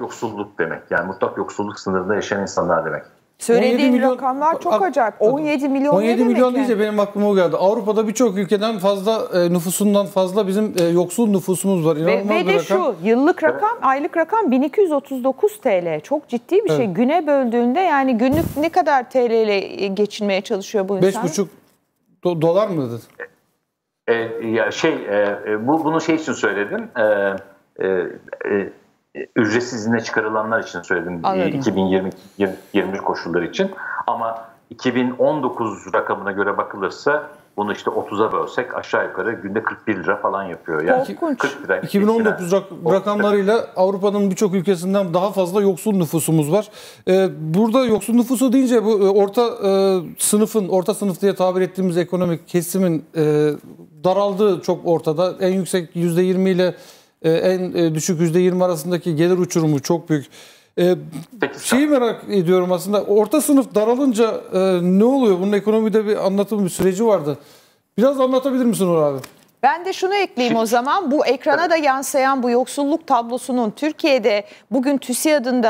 yoksulluk demek. Yani mutlak yoksulluk sınırında yaşayan insanlar demek. Söylediğin milyon- rakamlar çok acayip. 17 milyon 17 ne demek milyon yani? deyince benim aklıma o geldi. Avrupa'da birçok ülkeden fazla e, nüfusundan fazla bizim e, yoksul nüfusumuz var. Ve, İnanılmaz ve bir de rakam. şu yıllık rakam, aylık rakam 1239 TL. Çok ciddi bir şey. Evet. Güne böldüğünde yani günlük ne kadar TL ile geçinmeye çalışıyor bu insan? 5,5 do- dolar mı dedin? E, ya şey e, e, bu bunu şey için söyledim. E, e, e, ücretsiz izne çıkarılanlar için söyledim. Anladım. 2020 21 koşulları için. Ama 2019 rakamına göre bakılırsa bunu işte 30'a bölsek aşağı yukarı günde 41 lira falan yapıyor. Yani Korkunç. 40 lira. 2019 rak- rakamlarıyla Avrupa'nın birçok ülkesinden daha fazla yoksul nüfusumuz var. Ee, burada yoksul nüfusu deyince bu e, orta e, sınıfın, orta sınıf diye tabir ettiğimiz ekonomik kesimin e, daraldığı çok ortada. En yüksek %20 ile en e, düşük %20 arasındaki gelir uçurumu çok büyük. E, şeyi merak ediyorum aslında. Orta sınıf daralınca e, ne oluyor? Bunun ekonomide bir anlatım bir süreci vardı. Biraz anlatabilir misin Uğur abi? Ben de şunu ekleyeyim o zaman. Bu ekrana da yansıyan bu yoksulluk tablosunun Türkiye'de bugün TÜSİAD'ın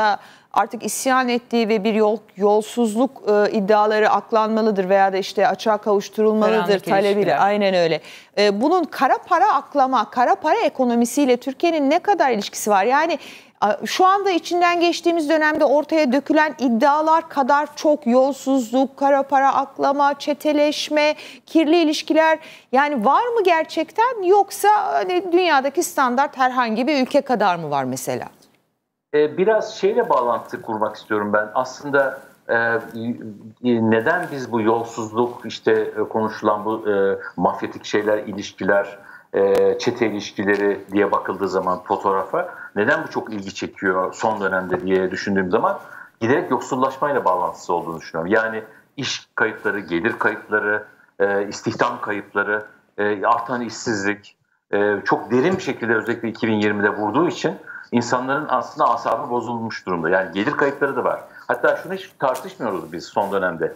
artık isyan ettiği ve bir yol, yolsuzluk e, iddiaları aklanmalıdır veya da işte açığa kavuşturulmalıdır talebiyle. Aynen öyle. E, bunun kara para aklama, kara para ekonomisiyle Türkiye'nin ne kadar ilişkisi var? Yani şu anda içinden geçtiğimiz dönemde ortaya dökülen iddialar kadar çok yolsuzluk, kara para aklama, çeteleşme, kirli ilişkiler yani var mı gerçekten yoksa hani dünyadaki standart herhangi bir ülke kadar mı var mesela? E, biraz şeyle bağlantı kurmak istiyorum ben. Aslında e, neden biz bu yolsuzluk işte e, konuşulan bu e, mafyatik şeyler, ilişkiler, e, çete ilişkileri diye bakıldığı zaman fotoğrafa neden bu çok ilgi çekiyor son dönemde diye düşündüğüm zaman giderek yoksullaşmayla bağlantısı olduğunu düşünüyorum. Yani iş kayıpları, gelir kayıpları, istihdam kayıpları, artan işsizlik çok derin bir şekilde özellikle 2020'de vurduğu için insanların aslında asabı bozulmuş durumda. Yani gelir kayıpları da var. Hatta şunu hiç tartışmıyoruz biz son dönemde.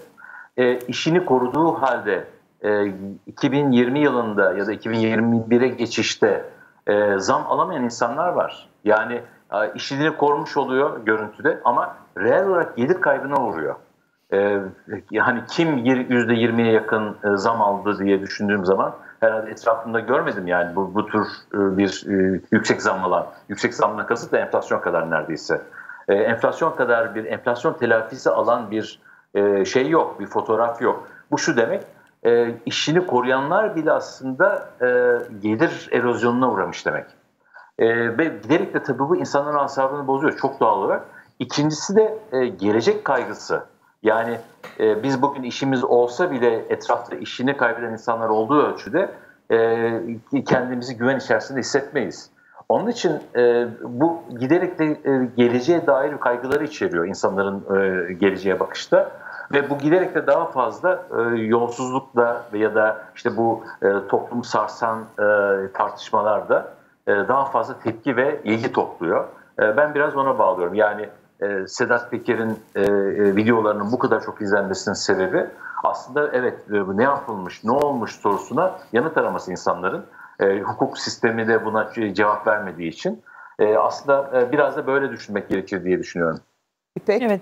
E, işini koruduğu halde e, 2020 yılında ya da 2021'e geçişte e, zam alamayan insanlar var. Yani e, işini korumuş oluyor görüntüde ama reel olarak gelir kaybına uğruyor. E, yani kim %20'ye yakın e, zam aldı diye düşündüğüm zaman herhalde etrafımda görmedim yani bu, bu tür e, bir e, yüksek zam alan. Yüksek zamla kasıt da enflasyon kadar neredeyse. E, enflasyon kadar bir enflasyon telafisi alan bir şey yok, bir fotoğraf yok. Bu şu demek, işini koruyanlar bile aslında gelir erozyonuna uğramış demek. Ve giderek de tabii bu insanların asabını bozuyor çok doğal olarak. İkincisi de gelecek kaygısı. Yani e, biz bugün işimiz olsa bile etrafta işini kaybeden insanlar olduğu ölçüde e, kendimizi güven içerisinde hissetmeyiz. Onun için e, bu giderek de e, geleceğe dair kaygıları içeriyor insanların e, geleceğe bakışta. Ve bu giderek de daha fazla e, yolsuzlukla ya da işte bu e, toplumu sarsan e, tartışmalarda e, daha fazla tepki ve ilgi topluyor. E, ben biraz ona bağlıyorum. Yani e, Sedat Peker'in e, e, videolarının bu kadar çok izlenmesinin sebebi aslında evet e, ne yapılmış, ne olmuş sorusuna yanıt araması insanların. E, hukuk sistemi de buna cevap vermediği için e, aslında e, biraz da böyle düşünmek gerekir diye düşünüyorum. İpek? Evet.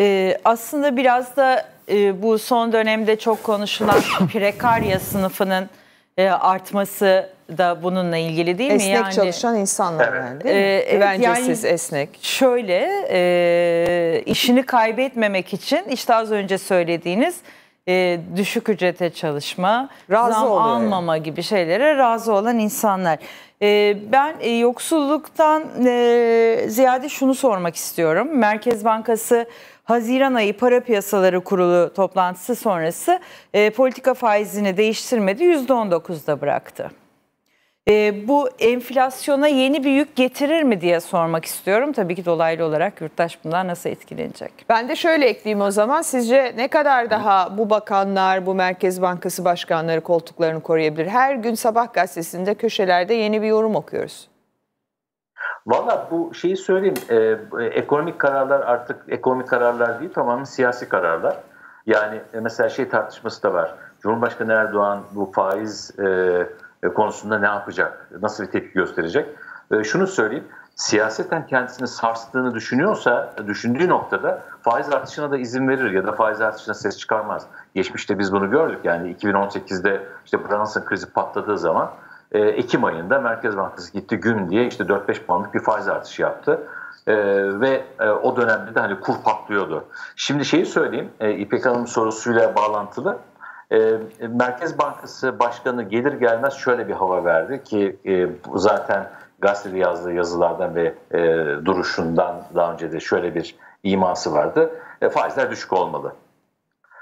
Ee, aslında biraz da e, bu son dönemde çok konuşulan prekarya sınıfının e, artması da bununla ilgili değil mi? Esnek çalışan insanlar Evet. yani değil mi? Evet, Güvencesiz, yani- esnek. Şöyle e, işini kaybetmemek için işte az önce söylediğiniz e, düşük ücrete çalışma, Razı zam oluyor almama gibi şeylere razı olan insanlar. E, ben e, yoksulluktan e, ziyade şunu sormak istiyorum. Merkez Bankası Haziran ayı para piyasaları kurulu toplantısı sonrası e, politika faizini değiştirmedi %19'da bıraktı. E, bu enflasyona yeni bir yük getirir mi diye sormak istiyorum. Tabii ki dolaylı olarak yurttaş bundan nasıl etkilenecek? Ben de şöyle ekleyeyim o zaman. Sizce ne kadar daha bu bakanlar, bu Merkez Bankası başkanları koltuklarını koruyabilir? Her gün Sabah gazetesinde köşelerde yeni bir yorum okuyoruz. Valla bu şeyi söyleyeyim, e, ekonomik kararlar artık ekonomik kararlar değil tamamen siyasi kararlar. Yani e, mesela şey tartışması da var. Cumhurbaşkanı Erdoğan bu faiz e, konusunda ne yapacak, nasıl bir tepki gösterecek? E, şunu söyleyeyim, siyaseten kendisini sarstığını düşünüyorsa, düşündüğü noktada faiz artışına da izin verir ya da faiz artışına ses çıkarmaz. Geçmişte biz bunu gördük yani 2018'de işte Fransa krizi patladığı zaman e, Ekim ayında Merkez Bankası gitti gün diye işte 4-5 puanlık bir faiz artışı yaptı. Ee, ve e, o dönemde de hani kur patlıyordu. Şimdi şeyi söyleyeyim, e, İpek Hanım sorusuyla bağlantılı. E, Merkez Bankası Başkanı gelir gelmez şöyle bir hava verdi ki e, zaten gazetede yazdığı yazılardan ve e, duruşundan daha önce de şöyle bir iması vardı. E, faizler düşük olmalı.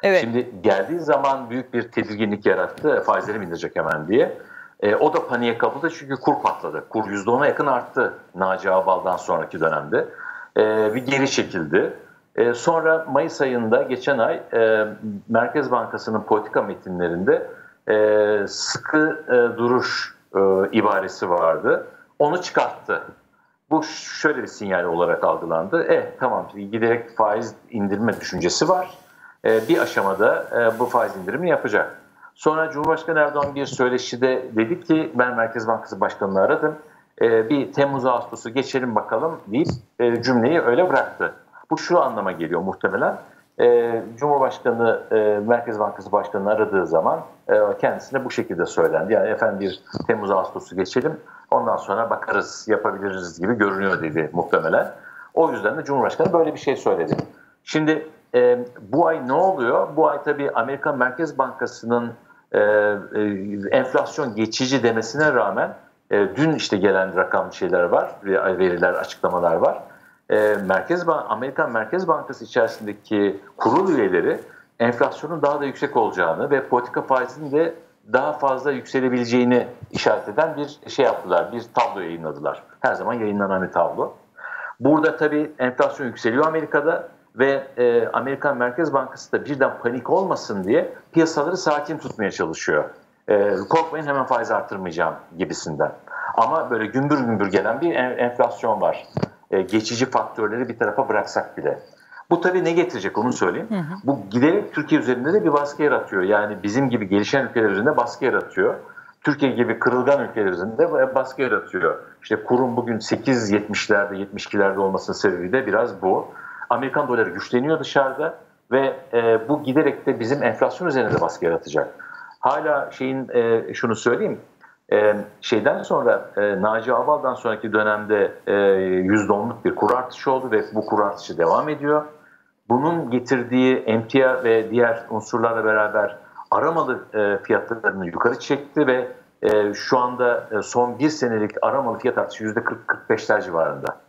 Evet. Şimdi geldiği zaman büyük bir tedirginlik yarattı. E, faizleri mi indirecek hemen diye. E, o da paniğe kapıldı çünkü kur patladı. Kur %10'a yakın arttı Naci Ağbal'dan sonraki dönemde. E, bir geri çekildi. E, sonra Mayıs ayında geçen ay e, Merkez Bankası'nın politika metinlerinde e, sıkı e, duruş e, ibaresi vardı. Onu çıkarttı. Bu şöyle bir sinyal olarak algılandı. Eh tamam giderek faiz indirme düşüncesi var. E, bir aşamada e, bu faiz indirimi yapacak. Sonra Cumhurbaşkanı Erdoğan bir söyleşide dedi ki ben Merkez Bankası Başkanı'nı aradım. E, bir Temmuz Ağustos'u geçelim bakalım deyip e, cümleyi öyle bıraktı. Bu şu anlama geliyor muhtemelen. E, Cumhurbaşkanı e, Merkez Bankası Başkanı'nı aradığı zaman e, kendisine bu şekilde söylendi. Yani efendim bir Temmuz Ağustos'u geçelim ondan sonra bakarız yapabiliriz gibi görünüyor dedi muhtemelen. O yüzden de Cumhurbaşkanı böyle bir şey söyledi. Şimdi e, bu ay ne oluyor? Bu ay tabii Amerikan Merkez Bankası'nın e, e, enflasyon geçici demesine rağmen e, dün işte gelen rakam şeyler var, veriler, açıklamalar var. E, Merkez Bank, Amerikan Merkez Bankası içerisindeki kurul üyeleri enflasyonun daha da yüksek olacağını ve politika faizinin de daha fazla yükselebileceğini işaret eden bir şey yaptılar, bir tablo yayınladılar. Her zaman yayınlanan bir tablo. Burada tabii enflasyon yükseliyor Amerika'da ve e, Amerikan Merkez Bankası da birden panik olmasın diye piyasaları sakin tutmaya çalışıyor. E, korkmayın hemen faiz arttırmayacağım gibisinden. Ama böyle gümbür gümbür gelen bir enflasyon var. E, geçici faktörleri bir tarafa bıraksak bile. Bu tabii ne getirecek onu söyleyeyim. Hı hı. Bu giderek Türkiye üzerinde de bir baskı yaratıyor. Yani bizim gibi gelişen ülkeler üzerinde baskı yaratıyor. Türkiye gibi kırılgan ülkeler üzerinde baskı yaratıyor. İşte kurum bugün 8.70'lerde 72'lerde olmasının sebebi de biraz bu. Amerikan doları güçleniyor dışarıda ve e, bu giderek de bizim enflasyon üzerinde baskı yaratacak. Hala şeyin e, şunu söyleyeyim. E, şeyden sonra e, Naci Abal'dan sonraki dönemde e, %10'luk bir kur artışı oldu ve bu kur artışı devam ediyor. Bunun getirdiği emtia ve diğer unsurlarla beraber aramalı e, fiyatlarını yukarı çekti ve e, şu anda e, son bir senelik aramalı fiyat artışı %40-45'ler civarında.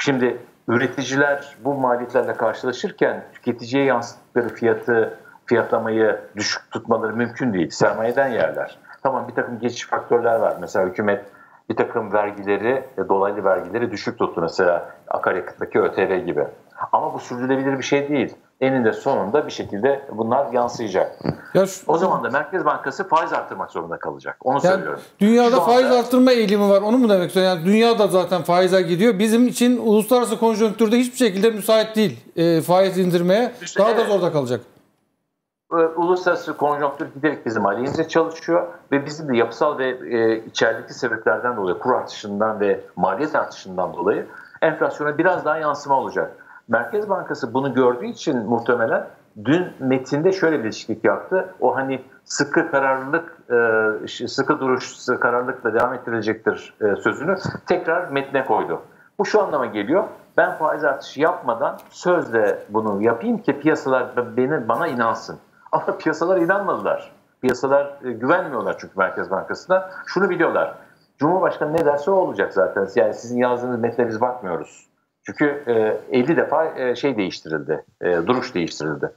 Şimdi üreticiler bu maliyetlerle karşılaşırken tüketiciye yansıttıkları fiyatı, fiyatlamayı düşük tutmaları mümkün değil. Sermayeden yerler. Tamam bir takım geçiş faktörler var. Mesela hükümet bir takım vergileri, dolaylı vergileri düşük tuttu. Mesela akaryakıttaki ÖTV gibi. Ama bu sürdürülebilir bir şey değil. Eninde sonunda bir şekilde bunlar yansıyacak. Ya şu, o zaman da Merkez Bankası faiz arttırmak zorunda kalacak. Onu yani söylüyorum. Dünyada Şu faiz anda, arttırma eğilimi var. Onu mu demek istiyorsun? Yani dünyada zaten faize gidiyor. Bizim için uluslararası konjonktürde hiçbir şekilde müsait değil e, faiz indirmeye. İşte Daha da zorda kalacak. E, uluslararası konjonktür giderek bizim aleyhimize çalışıyor ve bizim de yapısal ve e, içerideki sebeplerden dolayı kur artışından ve maliyet artışından dolayı enflasyona biraz daha yansıma olacak. Merkez Bankası bunu gördüğü için muhtemelen dün metinde şöyle bir değişiklik yaptı. O hani sıkı kararlılık, e, sıkı duruş, sıkı kararlılıkla devam ettirilecektir e, sözünü tekrar metne koydu. Bu şu anlama geliyor. Ben faiz artışı yapmadan sözle bunu yapayım ki piyasalar beni bana inansın. Ama piyasalar inanmadılar. Piyasalar e, güvenmiyorlar çünkü Merkez Bankası'na. Şunu biliyorlar. Cumhurbaşkanı ne derse o olacak zaten. Yani sizin yazdığınız metne biz bakmıyoruz. Çünkü e, 50 defa e, şey değiştirildi, e, duruş değiştirildi.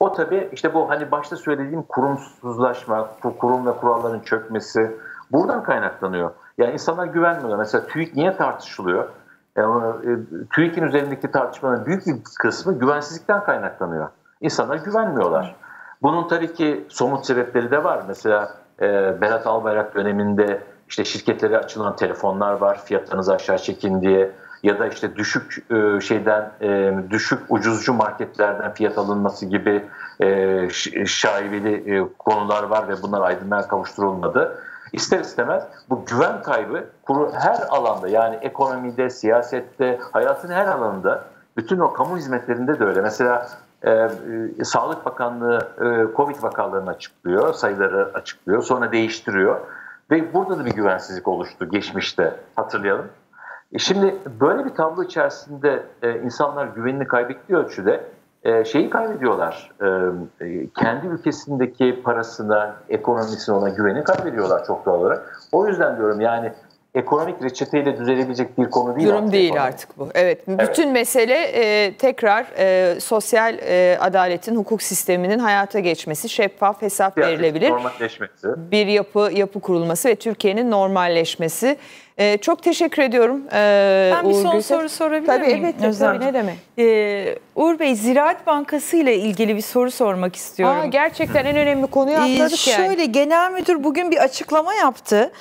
O tabii işte bu hani başta söylediğim kurumsuzlaşma, kurum ve kuralların çökmesi buradan kaynaklanıyor. Yani insanlar güvenmiyorlar. Mesela TÜİK niye tartışılıyor? Yani, e, TÜİK'in üzerindeki tartışmanın büyük bir kısmı güvensizlikten kaynaklanıyor. İnsanlar güvenmiyorlar. Bunun tabii ki somut sebepleri de var. Mesela e, Berat Albayrak döneminde işte şirketlere açılan telefonlar var, fiyatlarınızı aşağı çekin diye ya da işte düşük e, şeyden e, düşük ucuzcu marketlerden fiyat alınması gibi e, şaibeli konular var ve bunlar aydınlığa kavuşturulmadı. İster istemez bu güven kaybı kuru her alanda yani ekonomide, siyasette, hayatın her alanında bütün o kamu hizmetlerinde de öyle. Mesela e, e, Sağlık Bakanlığı e, Covid vakalarını açıklıyor, sayıları açıklıyor, sonra değiştiriyor. Ve burada da bir güvensizlik oluştu geçmişte hatırlayalım. E şimdi böyle bir tablo içerisinde e, insanlar güvenini kaybettiği ölçüde e, şeyi kaybediyorlar. E, e, kendi ülkesindeki parasına, ekonomisine olan güveni kaybediyorlar çok doğal olarak. O yüzden diyorum yani ekonomik reçeteyle düzelebilecek bir konu değil. Durum değil ekonomi. artık bu. Evet, bütün mesele e, tekrar e, sosyal e, adaletin, hukuk sisteminin hayata geçmesi, şeffaf hesap Siyaset verilebilir. Normalleşmesi. bir yapı yapı kurulması ve Türkiye'nin normalleşmesi. Ee, çok teşekkür ediyorum. Ee, Ben bir Uğur son Gülses. soru sorabilir tabii, miyim? Evet, Özlem? tabii ne demek? Ee, Uğur Bey, Ziraat Bankası ile ilgili bir soru sormak istiyorum. Aa, gerçekten en önemli konuyu Ee, atladık yani. Şöyle genel müdür bugün bir açıklama yaptı.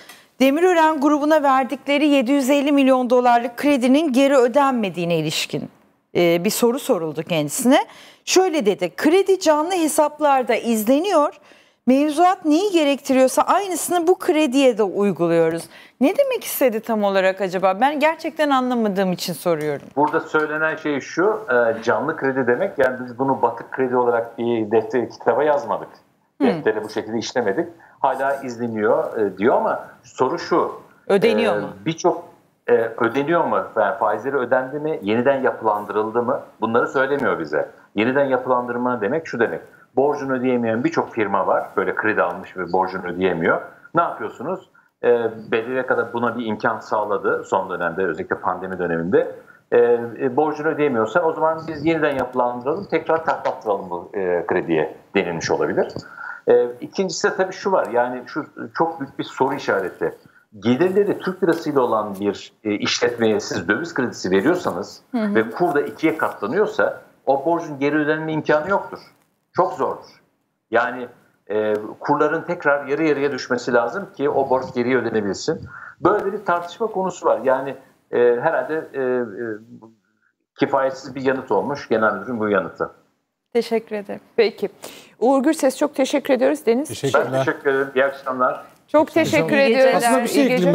Demirören grubuna verdikleri 750 milyon dolarlık kredinin geri ödenmediğine ilişkin e, bir soru soruldu kendisine. Şöyle dedi, kredi canlı hesaplarda izleniyor. Mevzuat neyi gerektiriyorsa aynısını bu krediye de uyguluyoruz. Ne demek istedi tam olarak acaba? Ben gerçekten anlamadığım için soruyorum. Burada söylenen şey şu, e, canlı kredi demek yani biz bunu batık kredi olarak bir defter kitaba yazmadık. Deftere bu şekilde işlemedik. Hala izleniyor e, diyor ama soru şu. Ödeniyor e, mu? Birçok e, ödeniyor mu? Yani faizleri ödendi mi? Yeniden yapılandırıldı mı? Bunları söylemiyor bize. Yeniden yapılandırma demek şu demek. Borcunu ödeyemeyen birçok firma var. Böyle kredi almış ve borcunu ödeyemiyor. Ne yapıyorsunuz? E, belirli kadar buna bir imkan sağladı son dönemde özellikle pandemi döneminde. E, e, borcunu ödeyemiyorsa o zaman biz yeniden yapılandıralım, tekrar taklattıralım bu e, krediye denilmiş olabilir. E, ikincisi de tabii şu var yani şu çok büyük bir soru işareti. Gelirleri Türk lirasıyla olan bir e, işletmeye siz döviz kredisi veriyorsanız ve kur da ikiye katlanıyorsa o borcun geri ödenme imkanı yoktur. Çok zordur. Yani e, kurların tekrar yarı yarıya düşmesi lazım ki o borç geriye ödenebilsin. Böyle bir tartışma konusu var. Yani e, herhalde e, e, kifayetsiz bir yanıt olmuş genel müdürün bu yanıtı. Teşekkür ederim. Peki. Uğur Gürses çok teşekkür ediyoruz. Deniz. Ben Teşekkürler. teşekkür ederim. İyi akşamlar. Çok teşekkür ediyoruz. Aslında bir şey ekleyeyim ben.